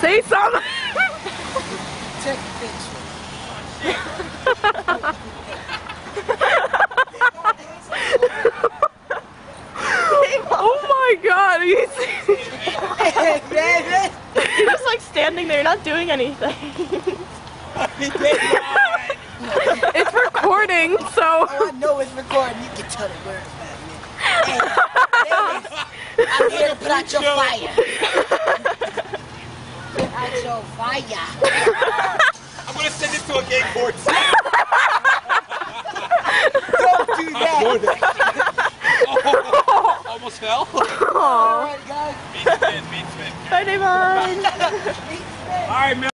Say something. Take a picture. oh my god, he's, Hey, baby. You're just like standing there, not doing anything. it's recording, so Oh, I know it's recording. You can tell the words about me. Hey, I'm here to put out your fire. Your fire. I'm gonna send this to a gay court. Don't do that. Oh, almost fell. All right, guys. Beats man, beats man. Bye, Davon. All right, man.